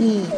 E.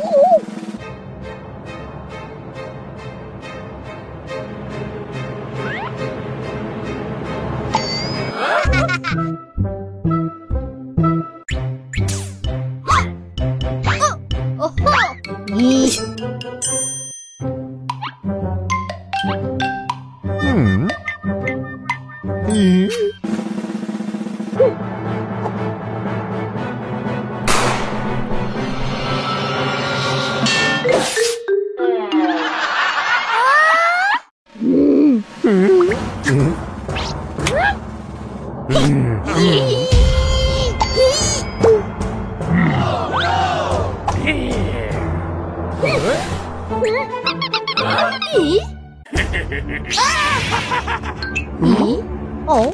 咦？咦？哦。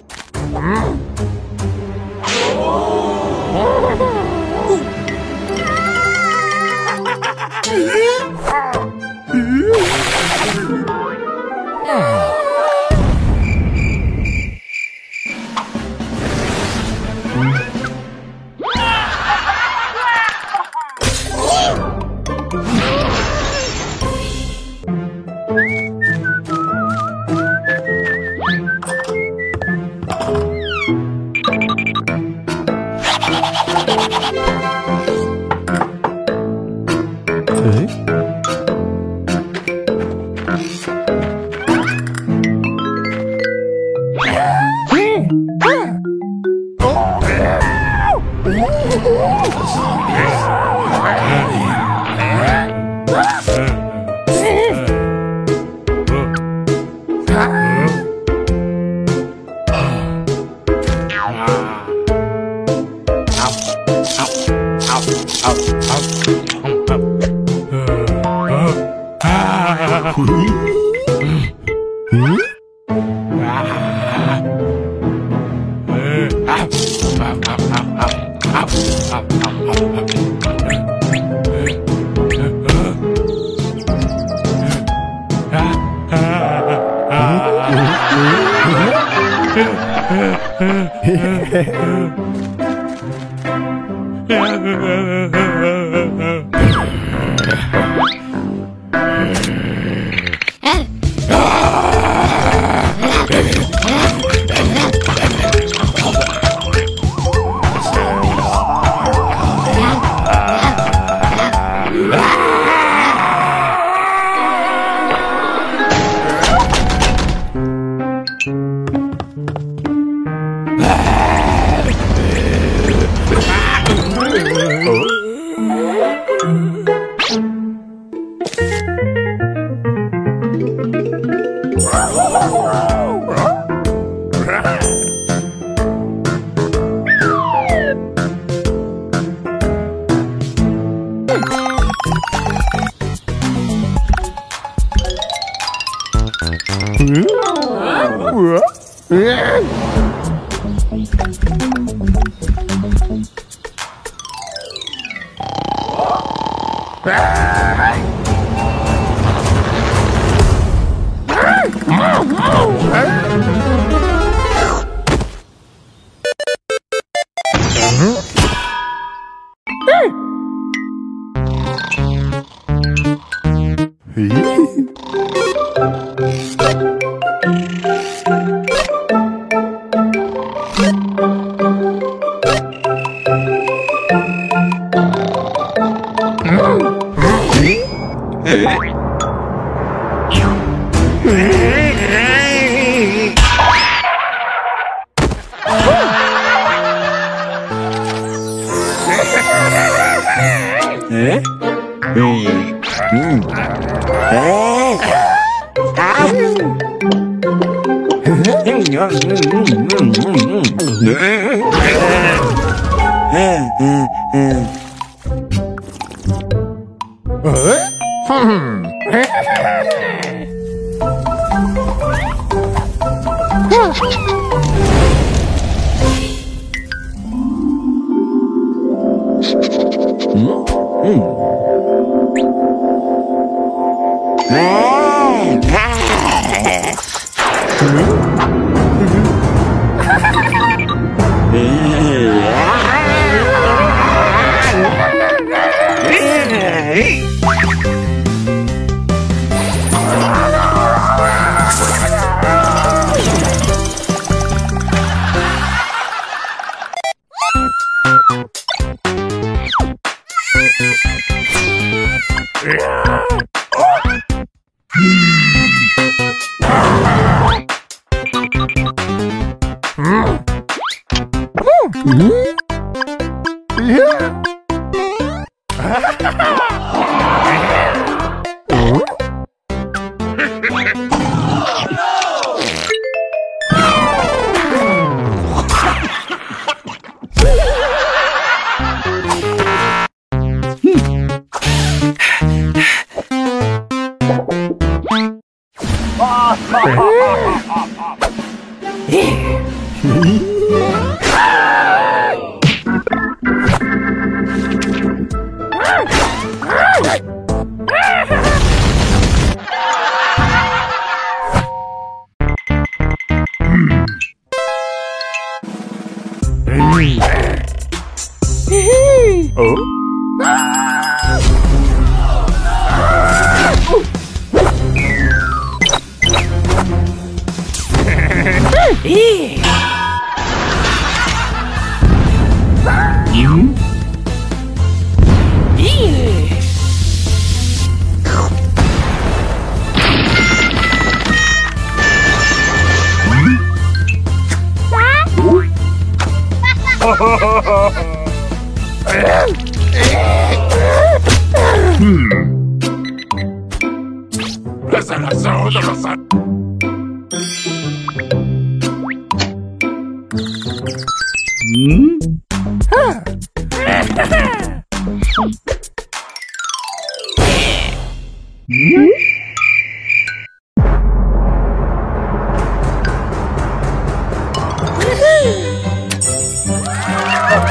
Yes. Hmm. Mm-hmm.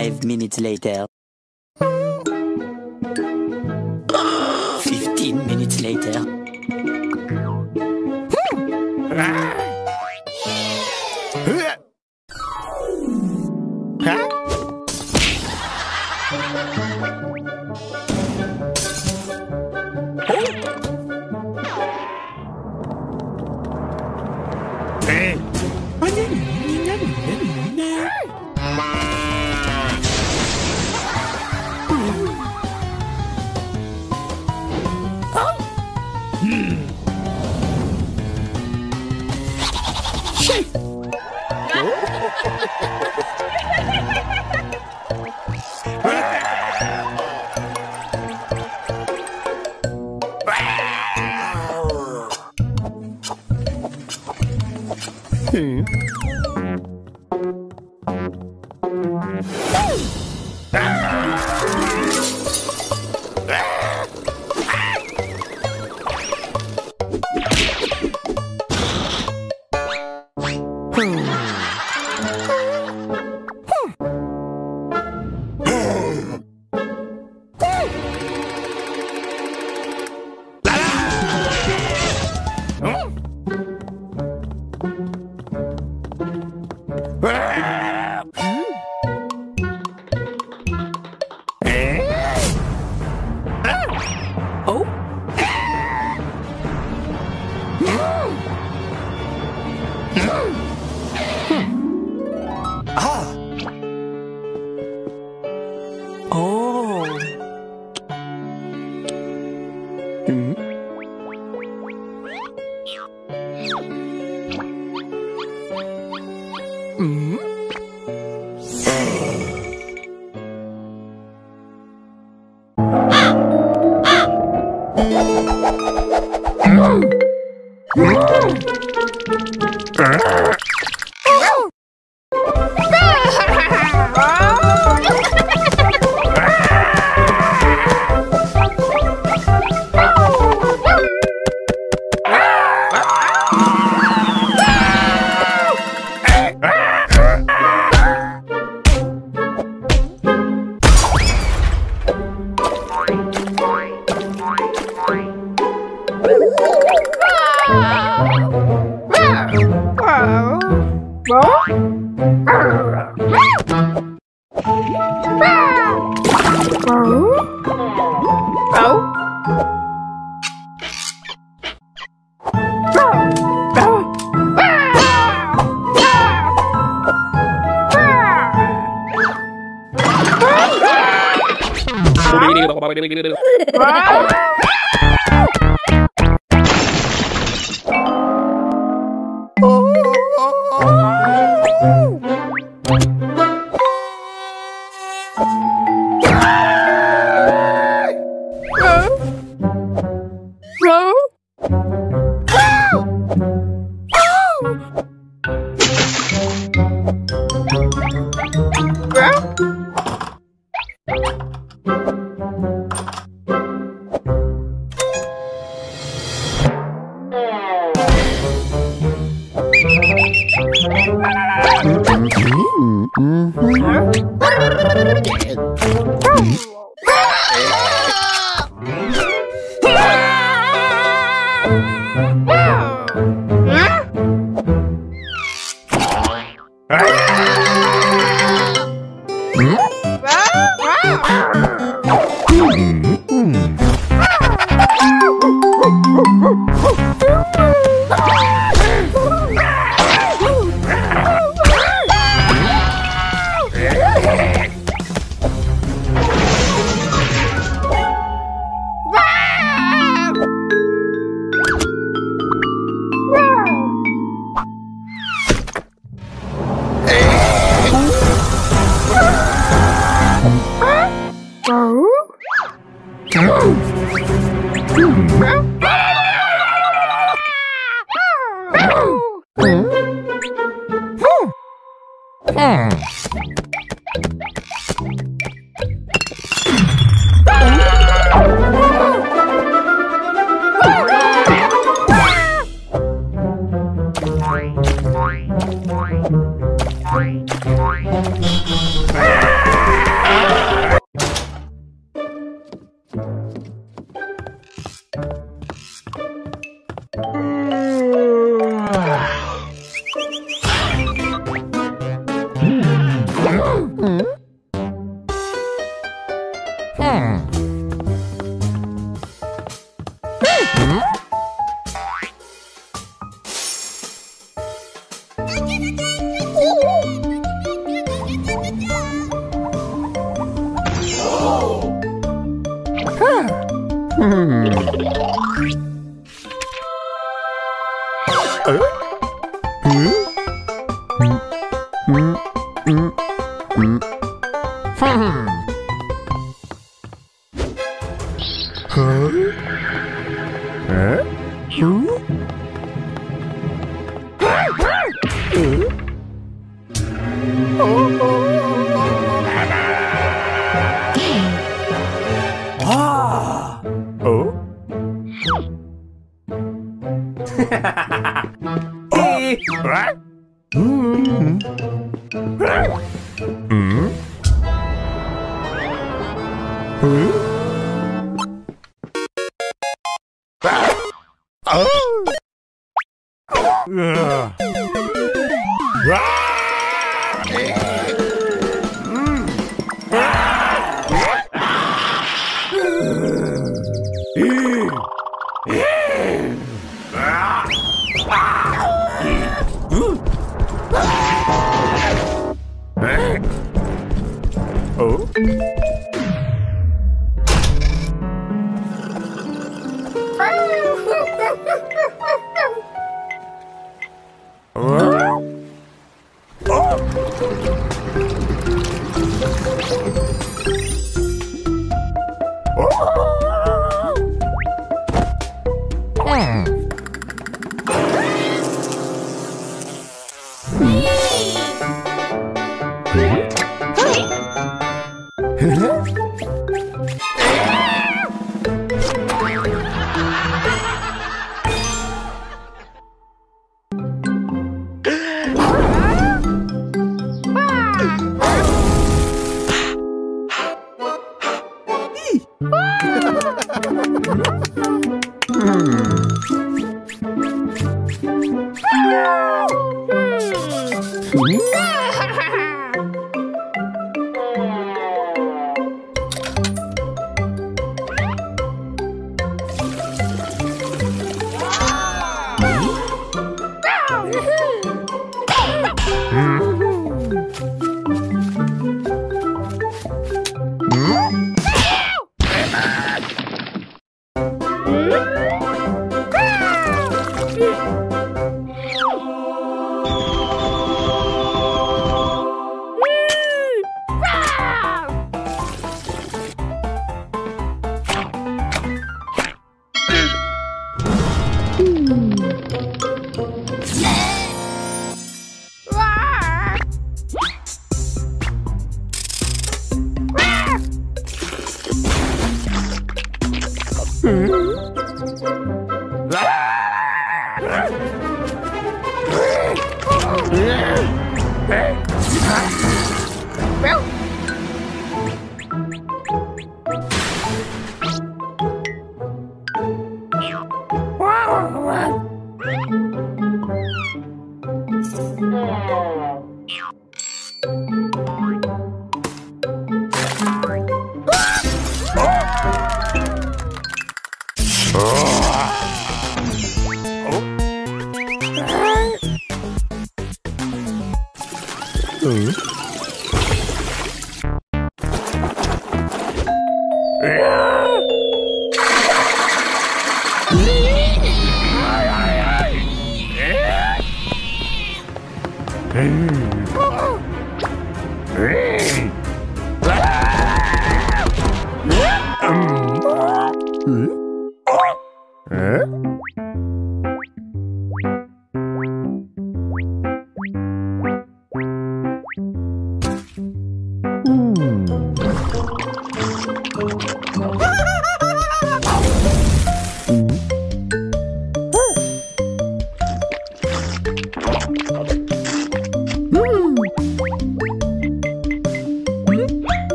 Five minutes later. Fifteen minutes later. Hmm. Ah. 嗯 Oh. Wow. Mm -hmm. Hmm. 嗯。诶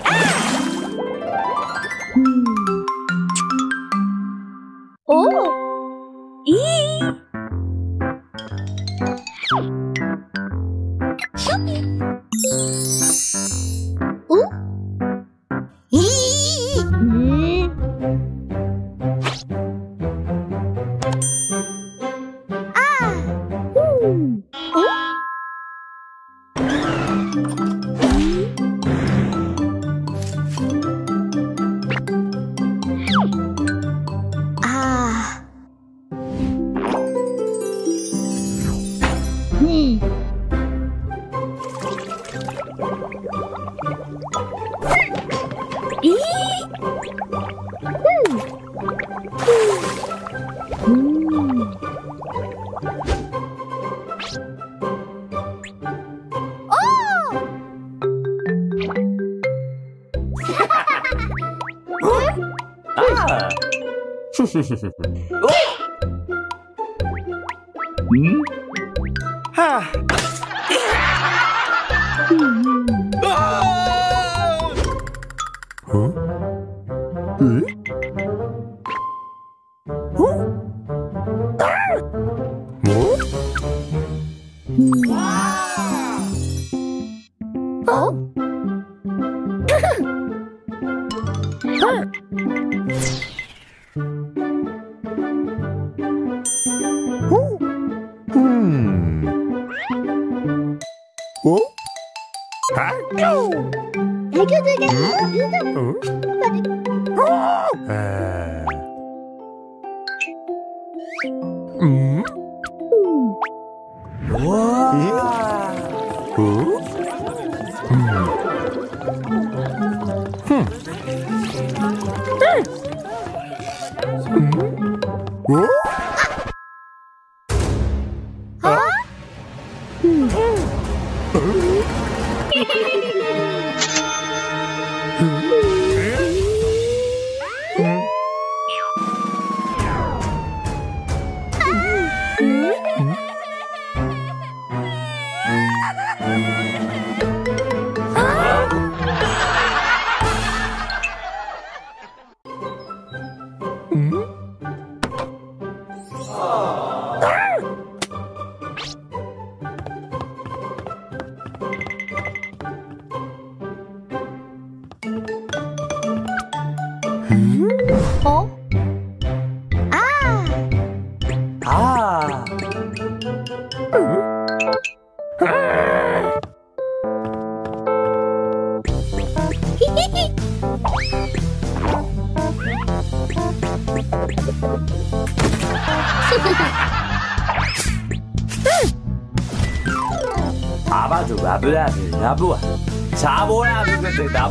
오! 是是是是 Mm-hmm. 어? 아! 아! 히히히! 아바두 라브라브 라브와 자보라브 근데 나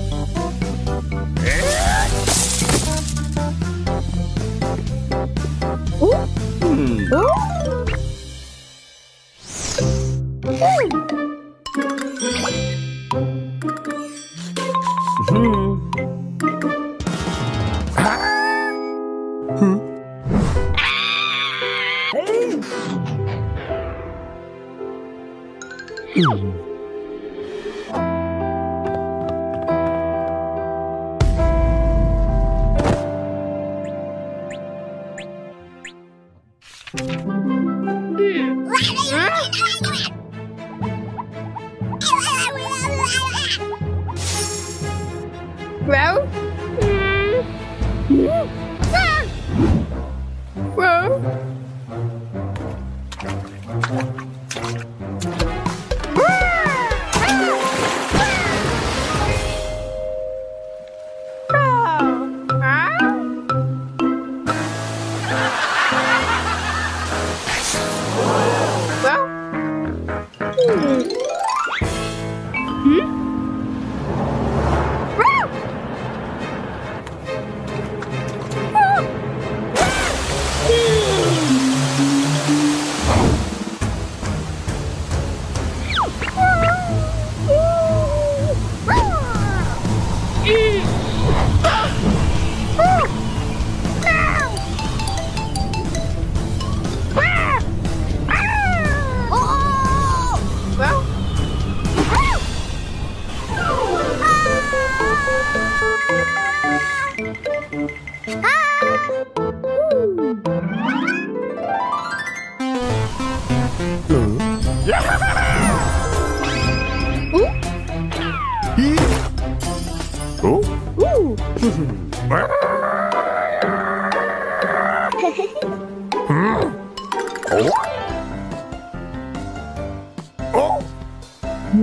Well?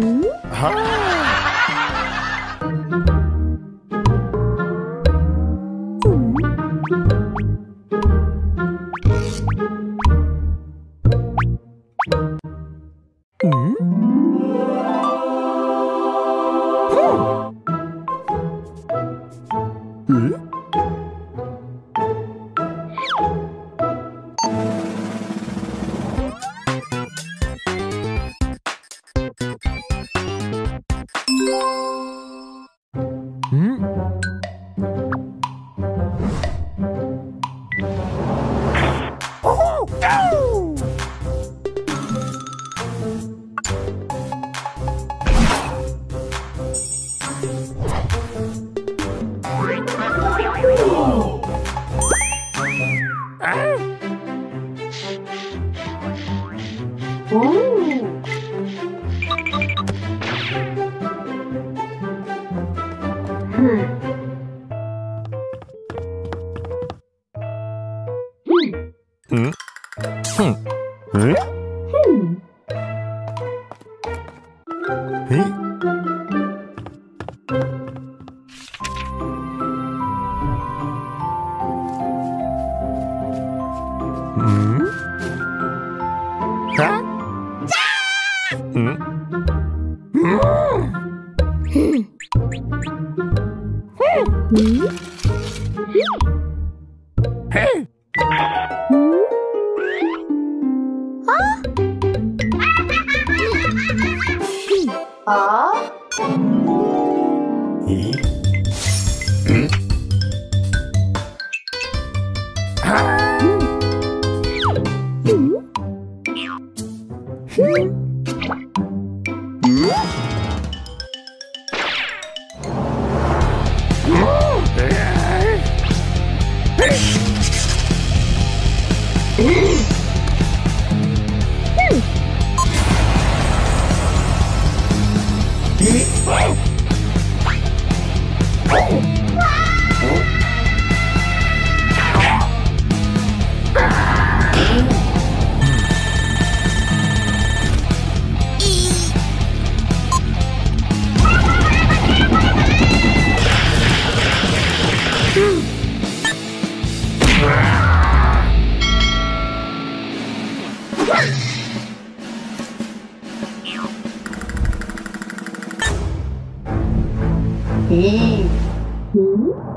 Huh? 哦。Mm-hmm. 咦、嗯？